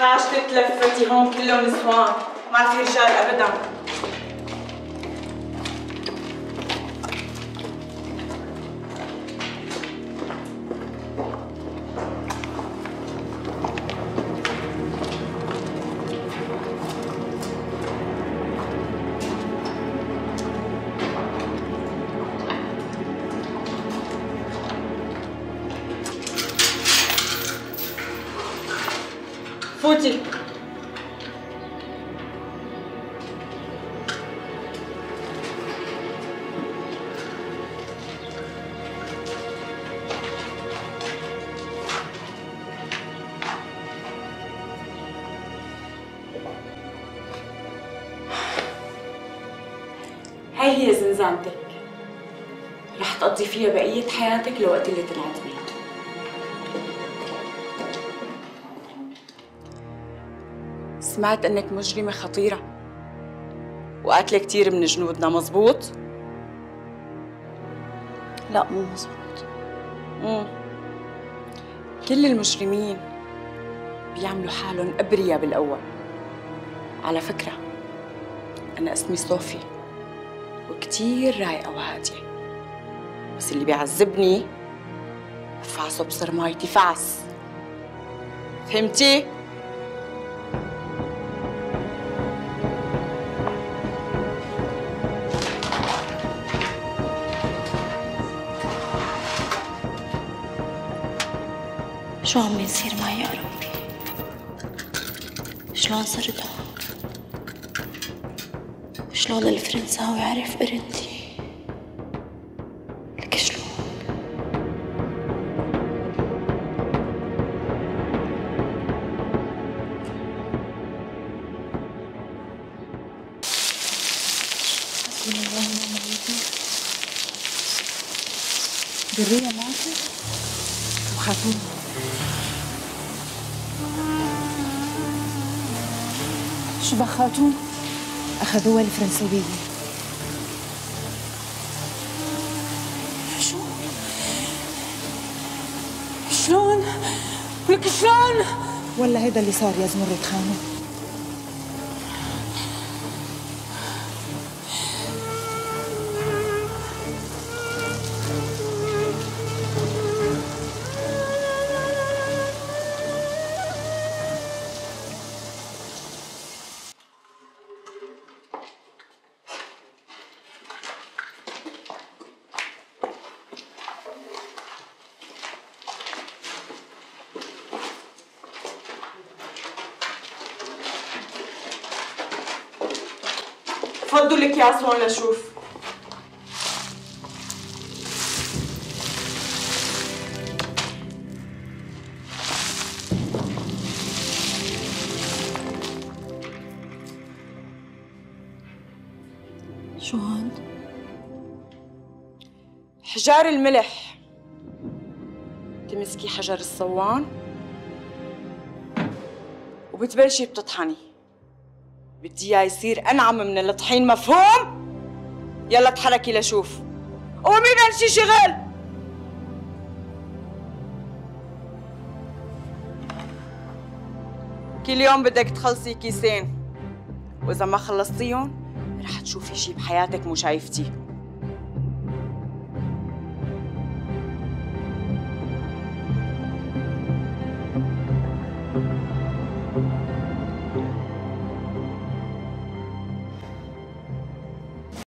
تتلفتي هون كلهم نسوان ما في رجال ابدا فوتي هاي هي زنزانتك. رح تقضي فيها بقية حياتك لوقت اللي تنعدمي سمعت إنك مجرمة خطيرة وقاتلة كتير من جنودنا مزبوط؟ لا مو مزبوط مم. كل المجرمين بيعملوا حالهم أبرياء بالأول على فكرة أنا اسمي صوفي وكتير رايقة وهادية بس اللي بيعذبني بفعصه بصرمايتي فعس فهمتي؟ شو عم يصير معي يا قلبي شلون صرت هون؟ شلون الفرنساوي عرف ارنتي لك شلون؟ حسبنا الله وخاتون شبه خاتون أخذوها الفرنسوية شو؟ شلون؟ ولك شلون؟ ولا هيدا اللي صار يا زمرة خانو. فضوا الأكياس هون لشوف شو هون حجار الملح. تمسكي حجر الصوان وبتبلشي بتطحني. بدي إياه يصير أنعم من الطحين مفهوم؟ يلا تحركي لشوف. قومي بلشي شغل. كل يوم بدك تخلصي كيسين. وإذا ما خلصتيهم رح تشوفي شي بحياتك مو شايفتيه.